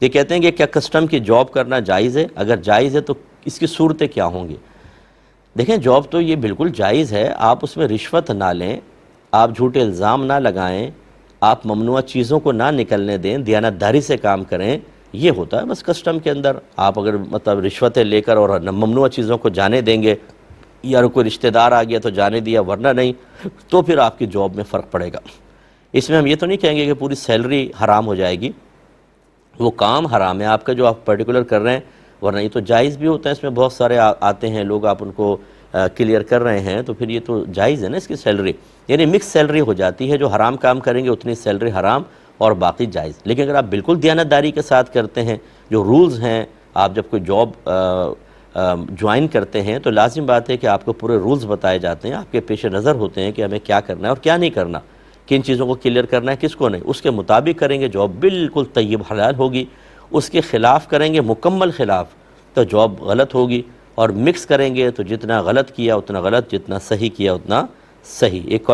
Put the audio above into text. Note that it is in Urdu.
یہ کہتے ہیں کہ کیا کسٹم کی جاب کرنا جائز ہے؟ اگر جائز ہے تو اس کی صورتیں کیا ہوں گی؟ دیکھیں جاب تو یہ بالکل جائز ہے۔ آپ اس میں رشوت نہ لیں، آپ جھوٹے الزام نہ لگائیں، آپ ممنوع چیزوں کو نہ نکلنے دیں دیانت داری سے کام کریں، یہ ہوتا ہے بس کسٹم کے اندر۔ آپ اگر مطلب رشوتیں لے کر اور ممنوع چیزوں کو جانے دیں گے، یا کوئی رشتہ دار آ گیا تو جانے دیا، ورنہ نہیں، تو پھر آپ کی جاب میں فرق پڑے گا۔ اس میں ہم یہ تو نہیں کہیں گے کہ پوری سیلری حرام ہو جائے گی۔ وہ کام حرام ہے، آپ کا جو آپ پرٹیکولر کر رہے ہیں، ورنہ یہ تو جائز بھی ہوتا ہے، اس میں بہت سارے آتے ہیں، لوگ آپ ان کو کلیئر کر رہے ہیں، تو پھر یہ تو جائز ہے نا اس کی سیلری یعنی مکس سیلری ہو جاتی ہے، جو حرام کام کریں گے اتنی سیلری حرام اور باقی جائز۔ لیکن اگر آپ بالکل دیانتداری کے ساتھ کرتے ہیں، جو رولز ہیں، آپ جب کوئی جاب جوائن کرتے ہیں، تو لازم بات ہے کہ آپ کو پورے رولز بتائے جاتے ہیں، آپ کے پیش نظر ہوتے ہیں کہ ہمیں کیا کرنا ہے اور کیا نہیں کرنا۔ کن چیزوں کو کلیئر کرنا ہے، کس کو نہیں؟ اس کے مطابق کریں گے جاب بالکل طیب حلال ہوگی، اس کے خلاف کریں گے، مکمل خلاف، تو جاب غلط ہوگی اور مکس کریں گے، تو جتنا غلط کیا، اتنا غلط، جتنا صحیح کیا، اتنا صحیح۔ ایک